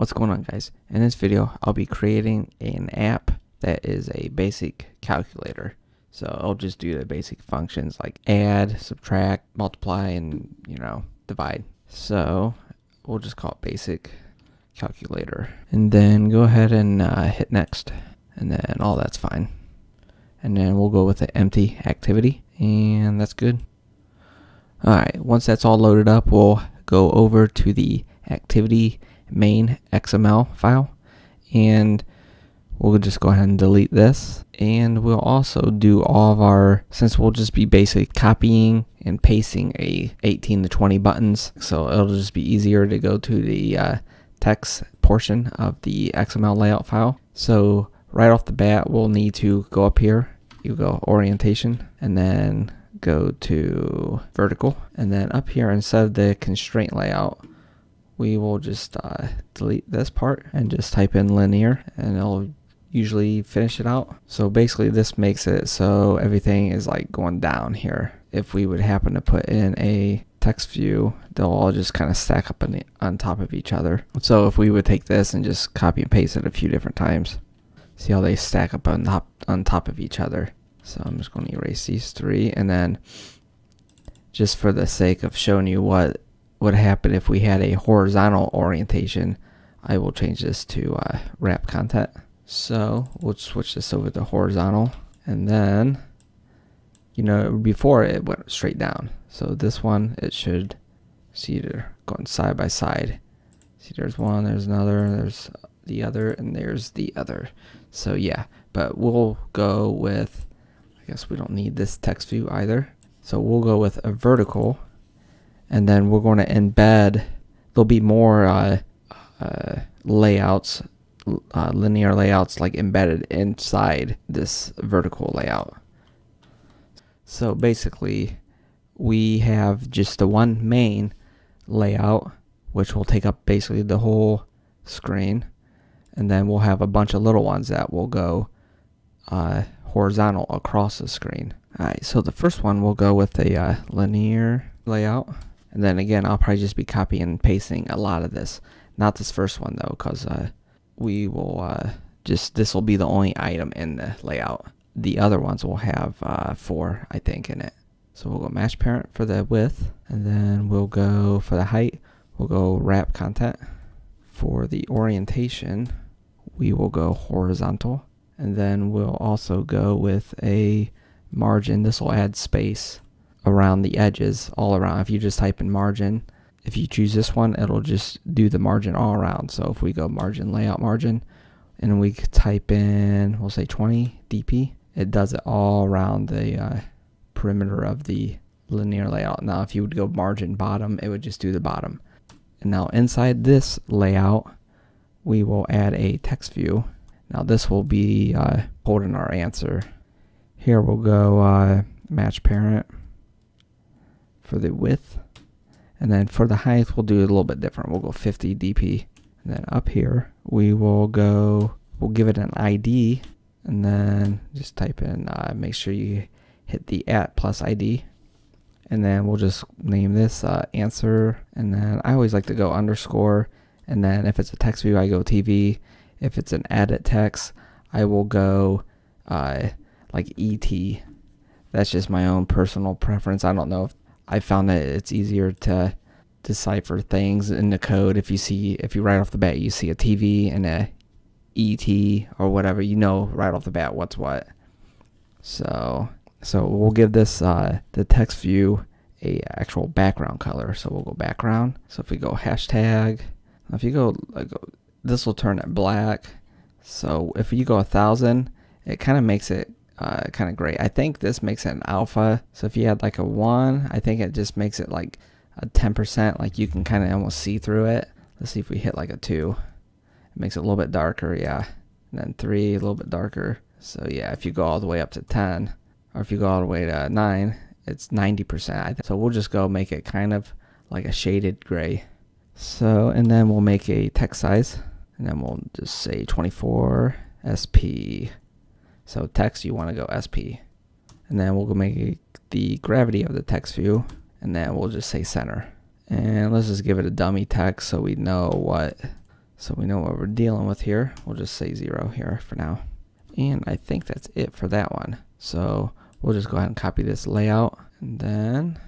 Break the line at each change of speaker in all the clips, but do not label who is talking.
What's going on guys? In this video I'll be creating an app that is a basic calculator. So I'll just do the basic functions like add, subtract, multiply, and you know, divide. So we'll just call it basic calculator. And then go ahead and uh, hit next. And then all that's fine. And then we'll go with the empty activity. And that's good. Alright, once that's all loaded up, we'll go over to the activity main XML file. And we'll just go ahead and delete this. And we'll also do all of our since we'll just be basically copying and pasting a 18 to 20 buttons so it'll just be easier to go to the uh, text portion of the XML layout file. So right off the bat we'll need to go up here. You go orientation and then go to vertical. And then up here instead of the constraint layout we will just uh, delete this part and just type in linear and it'll usually finish it out. So basically this makes it so everything is like going down here. If we would happen to put in a text view, they'll all just kind of stack up the, on top of each other. So if we would take this and just copy and paste it a few different times, see how they stack up on top, on top of each other. So I'm just going to erase these three and then just for the sake of showing you what would happen if we had a horizontal orientation, I will change this to uh, wrap content. So we'll switch this over to horizontal and then, you know, before it went straight down. So this one, it should see they're going side by side. See, there's one, there's another, there's the other, and there's the other. So yeah, but we'll go with, I guess we don't need this text view either. So we'll go with a vertical and then we're going to embed there'll be more uh, uh, layouts uh, linear layouts like embedded inside this vertical layout. So basically we have just the one main layout which will take up basically the whole screen and then we'll have a bunch of little ones that will go uh, horizontal across the screen. Alright so the first one will go with a uh, linear layout and then again, I'll probably just be copying and pasting a lot of this. Not this first one though, because uh, we will uh, just, this will be the only item in the layout. The other ones will have uh, four, I think, in it. So we'll go match parent for the width, and then we'll go for the height, we'll go wrap content. For the orientation, we will go horizontal, and then we'll also go with a margin. This will add space around the edges all around. If you just type in margin, if you choose this one, it'll just do the margin all around. So if we go margin, layout margin, and we type in, we'll say 20 dp, it does it all around the uh, perimeter of the linear layout. Now if you would go margin bottom, it would just do the bottom. And now inside this layout, we will add a text view. Now this will be uh, holding our answer. Here we'll go uh, match parent for the width. And then for the height, we'll do it a little bit different. We'll go 50 dp. And then up here, we will go, we'll give it an ID. And then just type in, uh, make sure you hit the at plus ID. And then we'll just name this uh, answer. And then I always like to go underscore. And then if it's a text view, I go TV. If it's an edit text, I will go uh, like ET. That's just my own personal preference. I don't know if I found that it's easier to decipher things in the code if you see if you right off the bat you see a TV and a ET or whatever you know right off the bat what's what. So so we'll give this uh, the text view a actual background color. So we'll go background. So if we go hashtag, if you go like this will turn it black. So if you go a thousand, it kind of makes it uh, kind of great. I think this makes it an alpha. So if you had like a 1, I think it just makes it like a 10%. Like you can kind of almost see through it. Let's see if we hit like a 2. It makes it a little bit darker, yeah. And then 3, a little bit darker. So yeah, if you go all the way up to 10, or if you go all the way to 9, it's 90%. So we'll just go make it kind of like a shaded gray. So, and then we'll make a text size. And then we'll just say 24 SP so text, you want to go SP. And then we'll go make the gravity of the text view. And then we'll just say center. And let's just give it a dummy text so we know what So we know what we're dealing with here. We'll just say zero here for now. And I think that's it for that one. So we'll just go ahead and copy this layout and then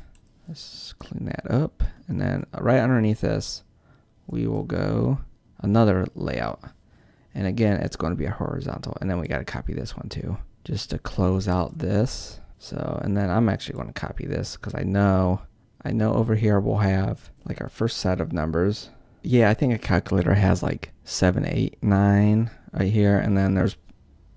let's clean that up. And then right underneath this, we will go another layout. And again, it's going to be a horizontal. And then we got to copy this one too, just to close out this. So, and then I'm actually going to copy this because I know, I know over here we'll have like our first set of numbers. Yeah, I think a calculator has like seven, eight, nine right here. And then there's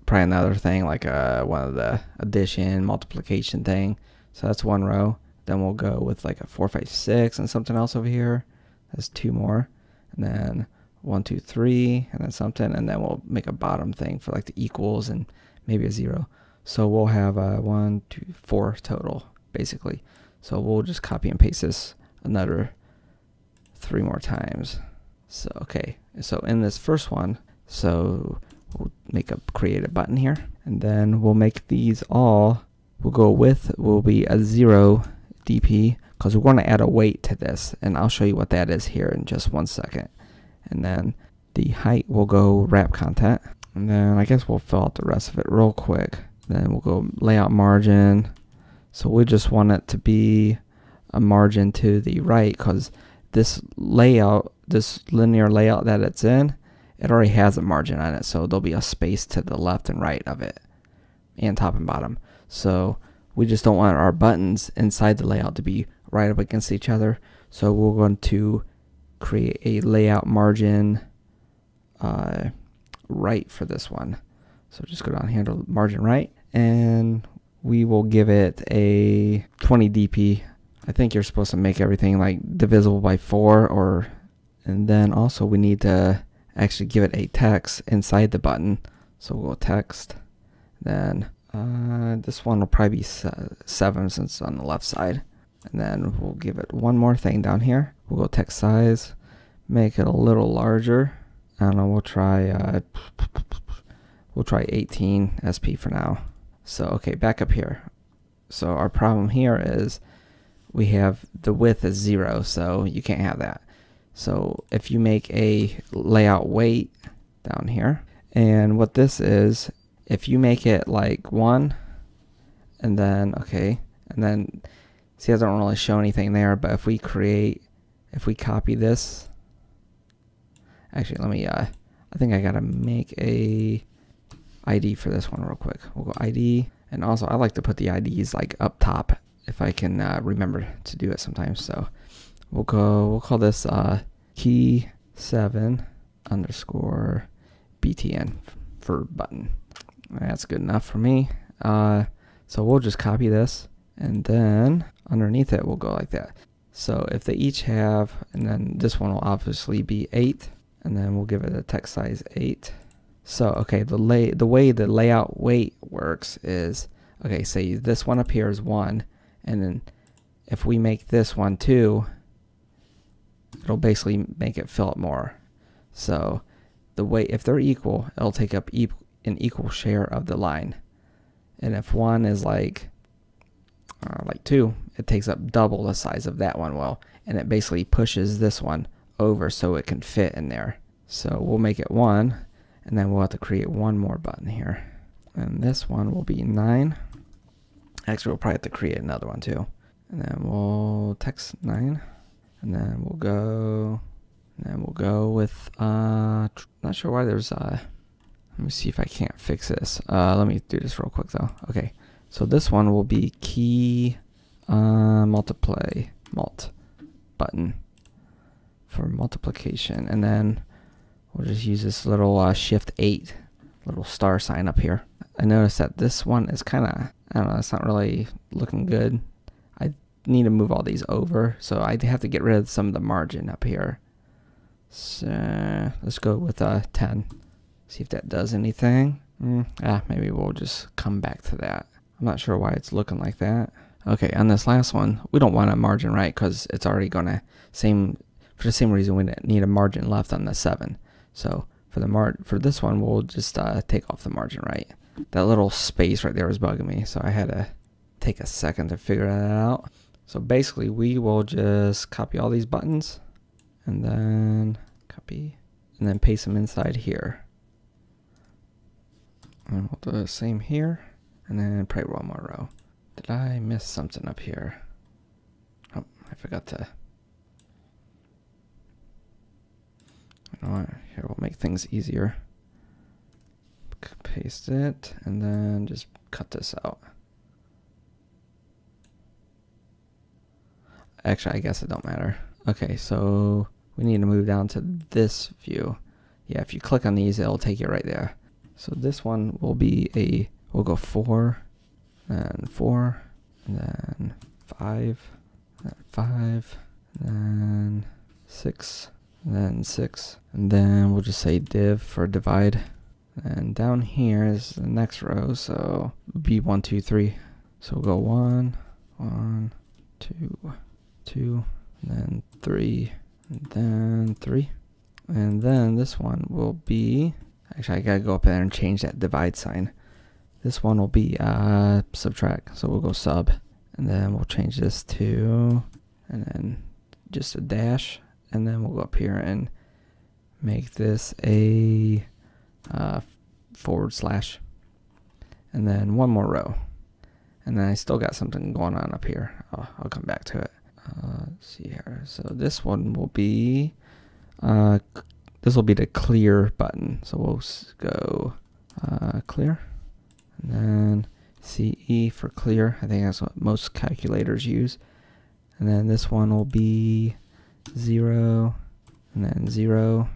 probably another thing like uh, one of the addition, multiplication thing. So that's one row. Then we'll go with like a four, five, six and something else over here. That's two more. And then one, two, three, and then something. And then we'll make a bottom thing for like the equals and maybe a zero. So we'll have a one, two, four total basically. So we'll just copy and paste this another three more times. So, okay. So in this first one, so we'll make a create a button here and then we'll make these all we'll go with will be a zero dp because we're going to add a weight to this and I'll show you what that is here in just one second and then the height will go wrap content. And then I guess we'll fill out the rest of it real quick. Then we'll go layout margin. So we just want it to be a margin to the right because this layout this linear layout that it's in it already has a margin on it. So there'll be a space to the left and right of it and top and bottom. So we just don't want our buttons inside the layout to be right up against each other. So we're going to create a layout margin uh, right for this one so just go down here to margin right and we will give it a 20 dp I think you're supposed to make everything like divisible by 4 or and then also we need to actually give it a text inside the button. So we'll text. Then uh, this one will probably be 7 since it's on the left side. And then we'll give it one more thing down here. We'll go text size, make it a little larger. Know, we'll try, uh, we'll try 18 SP for now. So, okay, back up here. So our problem here is we have the width is zero, so you can't have that. So if you make a layout weight down here, and what this is, if you make it like one, and then, okay, and then, see I don't really show anything there, but if we create, if we copy this, actually let me, uh, I think I gotta make a ID for this one real quick. We'll go ID, and also I like to put the IDs like up top if I can uh, remember to do it sometimes. So we'll go, we'll call this uh, key 7 underscore btn for button. That's good enough for me. Uh, so we'll just copy this and then underneath it we'll go like that. So if they each have, and then this one will obviously be 8 and then we'll give it a text size 8. So okay, the lay the way the layout weight works is okay, say this one up here is 1 and then if we make this one 2 it'll basically make it fill up more. So the way if they're equal, it'll take up e an equal share of the line. And if one is like uh, like two, it takes up double the size of that one well, and it basically pushes this one over so it can fit in there. So we'll make it one, and then we'll have to create one more button here. And this one will be nine. Actually, we'll probably have to create another one too. And then we'll text nine and then we'll go and then we'll go with uh not sure why there's uh let me see if I can't fix this uh let me do this real quick though okay so this one will be key uh multiply mult button for multiplication and then we'll just use this little uh, shift 8 little star sign up here I noticed that this one is kind of I don't know it's not really looking good I need to move all these over. So I have to get rid of some of the margin up here. So let's go with a uh, 10. See if that does anything. Mm, ah, maybe we'll just come back to that. I'm not sure why it's looking like that. Okay, on this last one, we don't want a margin right because it's already going to same for the same reason we need a margin left on the 7. So for the mar for this one, we'll just uh, take off the margin right. That little space right there was bugging me, so I had to take a second to figure that out. So basically we will just copy all these buttons and then copy and then paste them inside here. And we'll do the same here, and then probably one more row. Did I miss something up here? Oh, I forgot to. You? Here, we'll make things easier. Paste it, and then just cut this out. Actually, I guess it don't matter. Okay, so we need to move down to this view. Yeah, if you click on these, it'll take you right there. So this one will be a, we'll go four, and four, and then five, and then five, and then six, and then six, and then we'll just say div for divide. And down here is the next row, so be one, two, three. So we'll go one, one, two, two, and then three, and then three. And then this one will be, actually I gotta go up there and change that divide sign. This one will be uh, subtract, so we'll go sub. And then we'll change this to, and then just a dash. And then we'll go up here and make this a uh, forward slash. And then one more row. And then I still got something going on up here. I'll, I'll come back to it. Uh, see here. So this one will be, uh, this will be the clear button. So we'll go uh, clear, and then CE for clear. I think that's what most calculators use. And then this one will be zero, and then zero,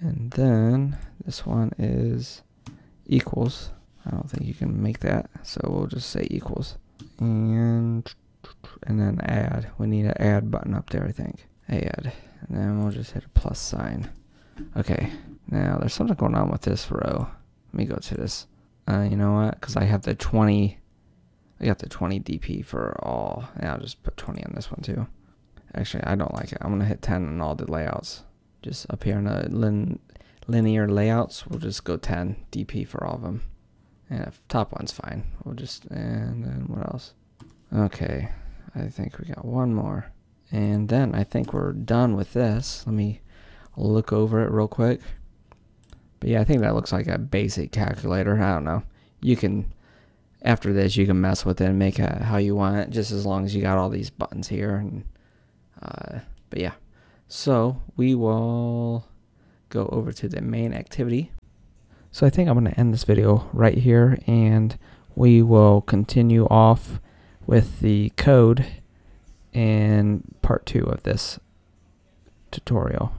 and then this one is equals. I don't think you can make that, so we'll just say equals. And and then add. We need an add button up there, I think. Add. And then we'll just hit a plus sign. Okay, now there's something going on with this row. Let me go to this. Uh, you know what? Because I have the 20, I got the 20 DP for all. And I'll just put 20 on this one too. Actually, I don't like it. I'm going to hit 10 on all the layouts. Just up here in the lin linear layouts, we'll just go 10 DP for all of them. And top one's fine, we'll just, and then what else? Okay, I think we got one more. And then I think we're done with this. Let me look over it real quick. But yeah, I think that looks like a basic calculator. I don't know. You can, after this, you can mess with it and make it how you want it, just as long as you got all these buttons here. And uh, But yeah, so we will go over to the main activity. So I think I'm going to end this video right here and we will continue off with the code in part two of this tutorial.